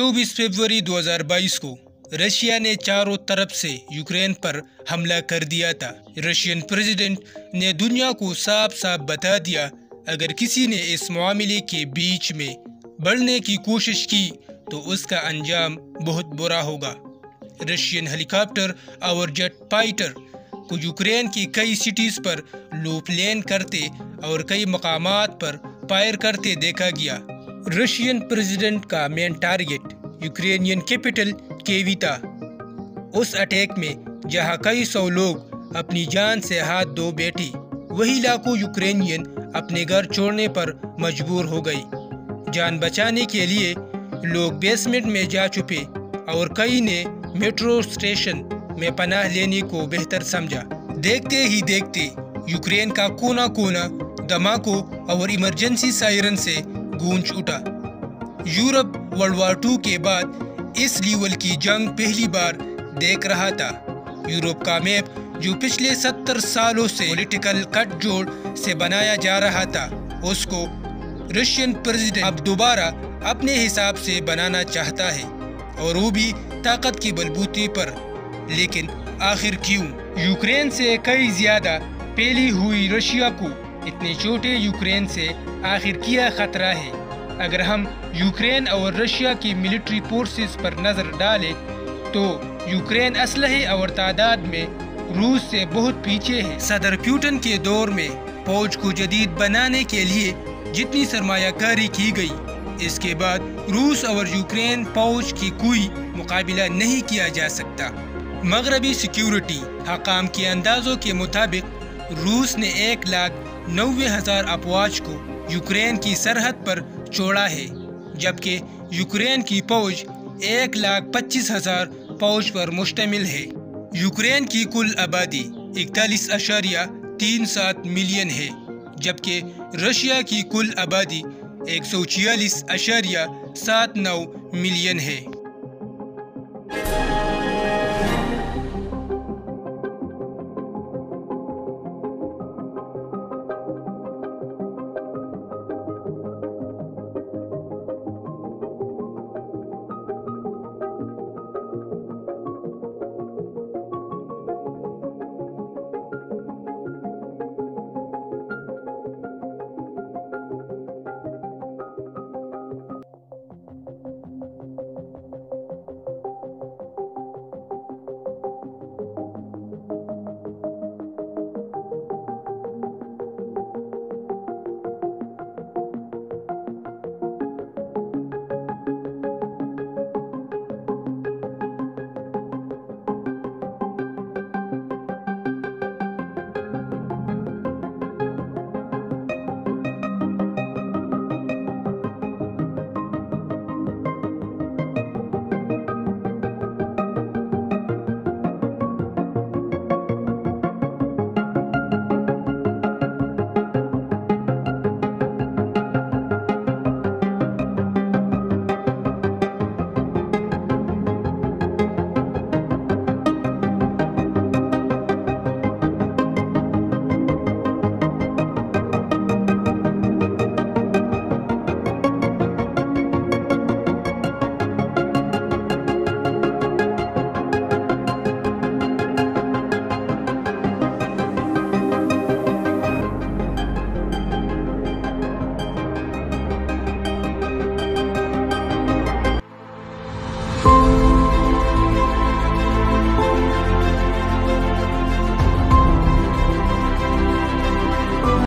24 फरवरी 2022 को रशिया ने चारों तरफ़ से यूक्रेन पर हमला कर दिया था। रशियन प्रेसिडेंट ने दुनिया को साफ़ साफ़ बता दिया, अगर किसी ने इस मामले के बीच में बढ़ने की कोशिश की तो उसका अंजाम बहुत बुरा होगा। रशियन हेलीकॉप्टर और जेट फाइटर को यूक्रेन की कई सिटीज़ पर लूप लेन करते और कई मकाम पर फायर करते देखा गया। रशियन प्रेसिडेंट का main target Ukrainian capital Kyiv था उस अटैक में जहाँ कई सौ लोग अपनी जान से हाथ धो बैठी, वही लाखों यूक्रेनियन अपने घर छोड़ने पर मजबूर हो गई जान बचाने के लिए लोग बेसमेंट में जा छुपे और कई ने मेट्रो स्टेशन में पनाह लेने को बेहतर समझा। देखते ही देखते यूक्रेन का कोना कोना धमाकों और इमरजेंसी सायरन से गूंज उठा। यूरोप वर्ल्ड वार टू के बाद इस लेवल की जंग पहली बार देख रहा था। यूरोप का मैप, जो पिछले सत्तर सालों से पॉलिटिकल कट जोड़ से बनाया जा रहा था, उसको रशियन प्रेसिडेंट अब दोबारा अपने हिसाब से बनाना चाहता है, और वो भी ताकत की बलबूती पर। लेकिन आखिर क्यों? यूक्रेन से कई ज़्यादा पहली हुई रशिया को इतने छोटे यूक्रेन से आखिर क्या खतरा है। अगर हम यूक्रेन और रशिया की मिलिट्री फोर्सेस पर नज़र डालें तो यूक्रेन असलहे और तादाद में रूस से बहुत पीछे है। सदर प्यूटन के दौर में फौज को जदीद बनाने के लिए जितनी सरमाकारी की गई, इसके बाद रूस और यूक्रेन फौज की कोई मुकाबला नहीं किया जा सकता। मगरबी सिक्योरिटी हकाम के अंदाजों के मुताबिक रूस ने एक लाख नब्बे हज़ार अफवाज को यूक्रेन की सरहद पर छोड़ा है, जबकि यूक्रेन की फौज एक लाख पच्चीस हज़ार फौज पर मुश्तमिल है। यूक्रेन की कुल आबादी इकतालीस अशारिया तीन सात मिलियन है, जबकि रशिया की कुल आबादी एक सौ छियालीस अशारिया सात नौ मिलियन है।